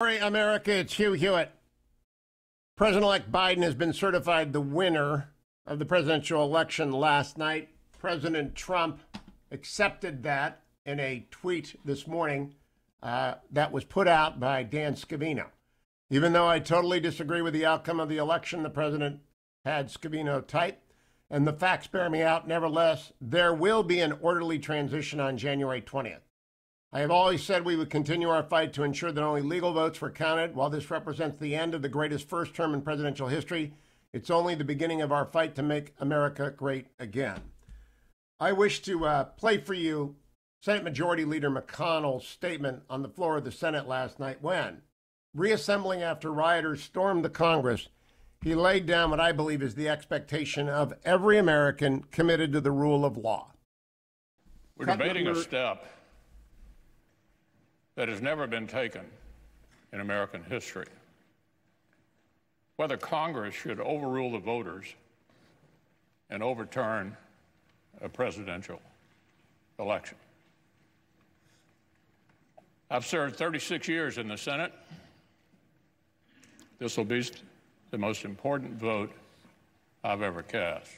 America, it's Hugh Hewitt. President elect Biden has been certified the winner of the presidential election last night. President Trump accepted that in a tweet this morning uh, that was put out by Dan Scavino. Even though I totally disagree with the outcome of the election, the president had Scavino type, and the facts bear me out. Nevertheless, there will be an orderly transition on January 20th. I have always said we would continue our fight to ensure that only legal votes were counted. While this represents the end of the greatest first term in presidential history, it's only the beginning of our fight to make America great again. I wish to uh, play for you Senate Majority Leader McConnell's statement on the floor of the Senate last night when, reassembling after rioters stormed the Congress, he laid down what I believe is the expectation of every American committed to the rule of law. We're debating a step that has never been taken in American history. Whether Congress should overrule the voters and overturn a presidential election. I've served 36 years in the Senate. This will be the most important vote I've ever cast.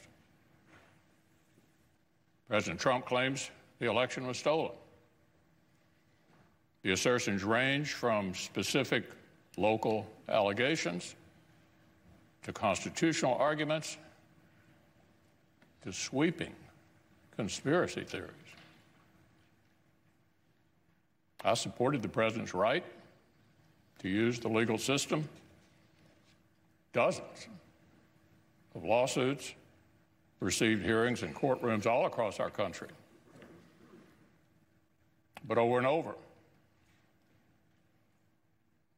President Trump claims the election was stolen. The assertions range from specific local allegations to constitutional arguments to sweeping conspiracy theories. I supported the president's right to use the legal system. Dozens of lawsuits received hearings in courtrooms all across our country. But over and over,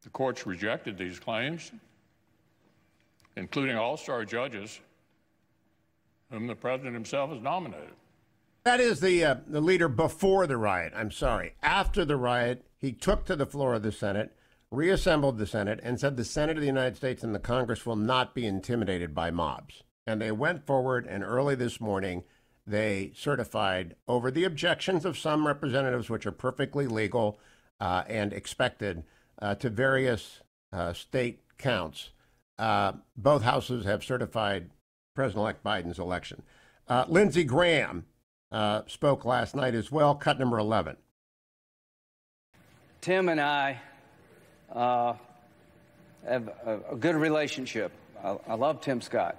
the courts rejected these claims, including all star judges whom the president himself has nominated. That is the uh, the leader before the riot. I'm sorry. After the riot, he took to the floor of the Senate, reassembled the Senate, and said the Senate of the United States and the Congress will not be intimidated by mobs. And they went forward, and early this morning, they certified over the objections of some representatives, which are perfectly legal uh, and expected, uh, to various uh, state counts. Uh, both houses have certified President-elect Biden's election. Uh, Lindsey Graham uh, spoke last night as well. Cut number 11. Tim and I have a, a, good relationship. I, I love Tim Scott.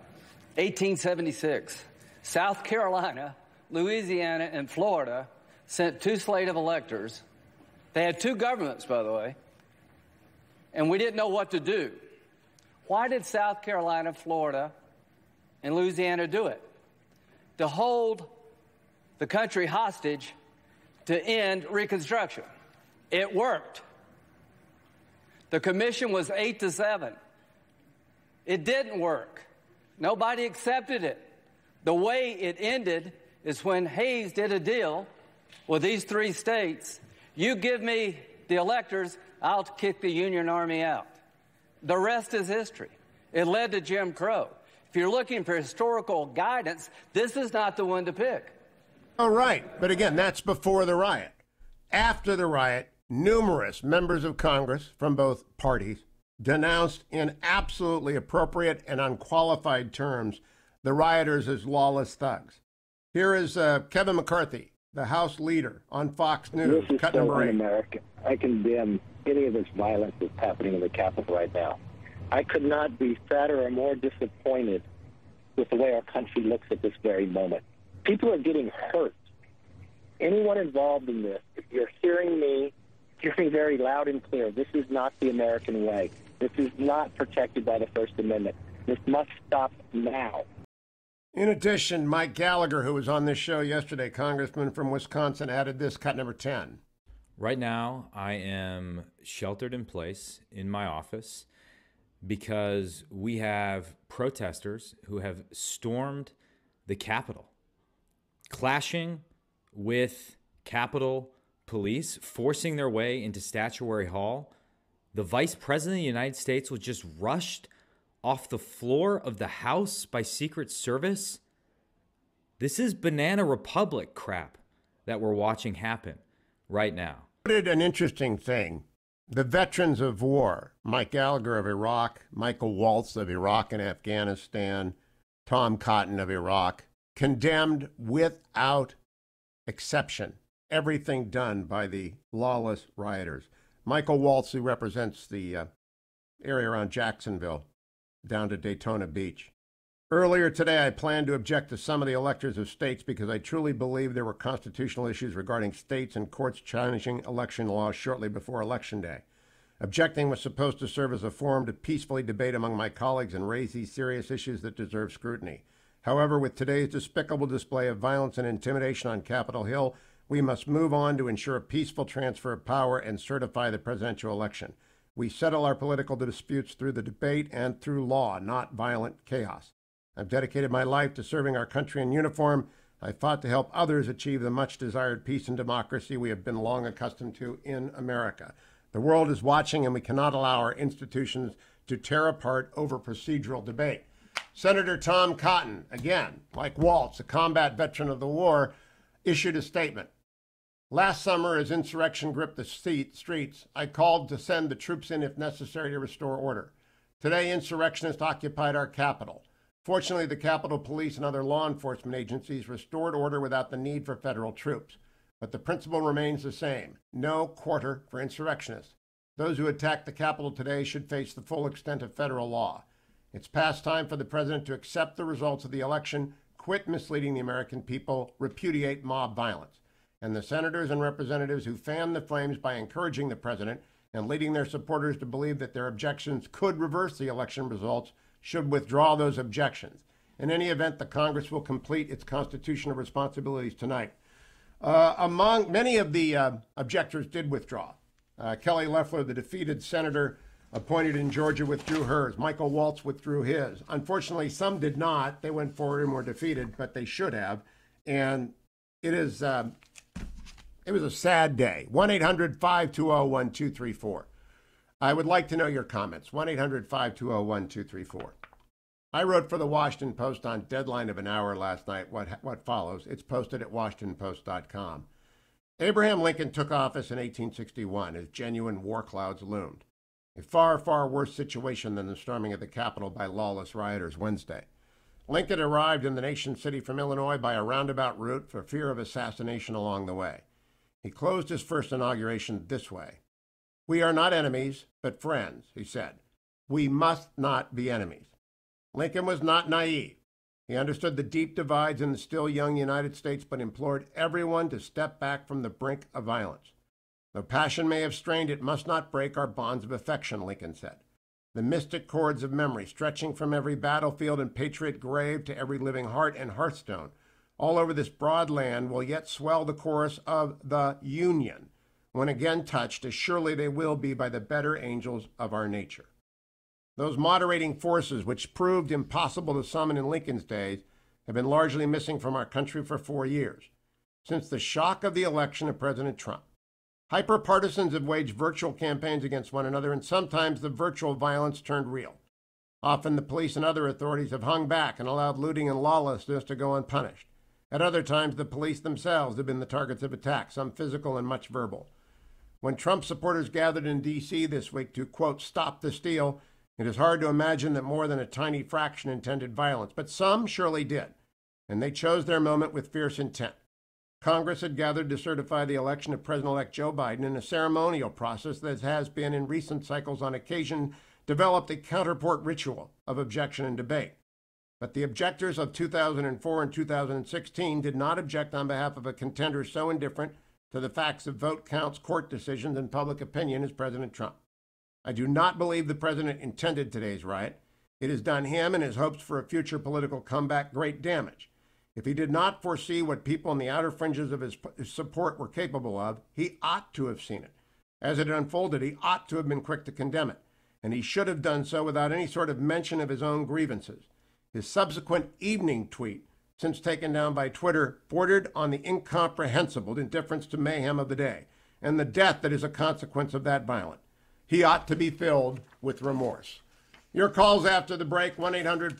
1876, South Carolina, Louisiana, and Florida sent two slate of electors. They had two governments, by the way, and we didn't know what to do. Why did South Carolina, Florida, and Louisiana do it? To hold the country hostage to end Reconstruction. It worked. The commission was eight to seven. It didn't work. Nobody accepted it. The way it ended is when Hayes did a deal with these three states. You give me the electors, I'll kick the Union Army out. The rest is history. It led to Jim Crow. If you're looking for historical guidance, this is not the one to pick. Oh, right. But again, that's before the riot. After the riot, numerous members of Congress from both parties denounced in absolutely appropriate and unqualified terms the rioters as lawless thugs. Here is uh, Kevin McCarthy, the House leader on Fox News, this is cut so number eight. Un-American. I condemn any of this violence that's happening in the Capitol right now. I could not be sadder or more disappointed with the way our country looks at this very moment. People are getting hurt. Anyone involved in this, if you're hearing me, hear me very loud and clear. This is not the American way. This is not protected by the First Amendment. This must stop now. In addition, Mike Gallagher, who was on this show yesterday, congressman from Wisconsin, added this cut number 10. Right now, I am sheltered in place in my office because we have protesters who have stormed the Capitol, clashing with Capitol police, forcing their way into Statuary Hall. The Vice President of the United States was just rushed off the floor of the House by Secret Service. This is Banana Republic crap that we're watching happen right now. Did an interesting thing The veterans of war, Mike Gallagher of Iraq, Michael Waltz of Iraq and Afghanistan, Tom Cotton of Iraq, condemned without exception everything done by the lawless rioters. Michael Waltz, who represents the uh, area around Jacksonville down to Daytona Beach. Earlier today, I planned to object to some of the electors of states because I truly believe there were constitutional issues regarding states and courts challenging election laws shortly before Election Day. Objecting was supposed to serve as a forum to peacefully debate among my colleagues and raise these serious issues that deserve scrutiny. However, with today's despicable display of violence and intimidation on Capitol Hill, we must move on to ensure a peaceful transfer of power and certify the presidential election. We settle our political disputes through the debate and through law, not violent chaos. I've dedicated my life to serving our country in uniform. I fought to help others achieve the much desired peace and democracy we have been long accustomed to in America. The world is watching, and we cannot allow our institutions to tear apart over procedural debate. Senator Tom Cotton, again, like Waltz, a combat veteran of the war, issued a statement. Last summer, as insurrection gripped the streets, I called to send the troops in if necessary to restore order. Today, insurrectionists occupied our capital. Fortunately, the Capitol Police and other law enforcement agencies restored order without the need for federal troops. But the principle remains the same no quarter for insurrectionists. Those who attack the Capitol today should face the full extent of federal law. It's past time for the president to accept the results of the election, quit misleading the American people, repudiate mob violence and the senators and representatives who fanned the flames by encouraging the president and leading their supporters to believe that their objections could reverse the election results should withdraw those objections. In any event, the Congress will complete its constitutional responsibilities tonight. Uh, among many of the uh, objectors did withdraw. Uh, Kelly Loeffler, the defeated senator appointed in Georgia, withdrew hers. Michael Waltz withdrew his. Unfortunately, some did not. They went forward and were defeated, but they should have. And it is uh, it was a sad day. 1 800 520 1234. I would like to know your comments. 1 800 520 1234. I wrote for the Washington Post on deadline of an hour last night what, what follows. It's posted at WashingtonPost.com. Abraham Lincoln took office in 1861 as genuine war clouds loomed. A far, far worse situation than the storming of the Capitol by lawless rioters Wednesday. Lincoln arrived in the nation city from Illinois by a roundabout route for fear of assassination along the way. He closed his first inauguration this way We are not enemies, but friends, he said. We must not be enemies. Lincoln was not naive. He understood the deep divides in the still young United States, but implored everyone to step back from the brink of violence. Though passion may have strained, it must not break our bonds of affection, Lincoln said. The mystic cords of memory stretching from every battlefield and patriot grave to every living heart and hearthstone all over this broad land will yet swell the chorus of the Union, when again touched, as surely they will be by the better angels of our nature. Those moderating forces, which proved impossible to summon in Lincoln's days, have been largely missing from our country for four years, since the shock of the election of President Trump. Hyperpartisans have waged virtual campaigns against one another, and sometimes the virtual violence turned real. Often the police and other authorities have hung back and allowed looting and lawlessness to go unpunished. At other times, the police themselves have been the targets of attack, some physical and much verbal. When Trump supporters gathered in D.C. this week to, quote, stop the steal, it is hard to imagine that more than a tiny fraction intended violence, but some surely did, and they chose their moment with fierce intent. Congress had gathered to certify the election of President elect Joe Biden in a ceremonial process that has been, in recent cycles on occasion, developed a counterpart ritual of objection and debate. But the objectors of 2004 and 2016 did not object on behalf of a contender so indifferent to the facts of vote counts, court decisions, and public opinion as President Trump. I do not believe the president intended today's riot. It has done him and his hopes for a future political comeback great damage. If he did not foresee what people on the outer fringes of his support were capable of, he ought to have seen it. As it unfolded, he ought to have been quick to condemn it, and he should have done so without any sort of mention of his own grievances. His subsequent evening tweet, since taken down by Twitter, bordered on the incomprehensible indifference to mayhem of the day and the death that is a consequence of that violence. He ought to be filled with remorse. Your calls after the break 1 800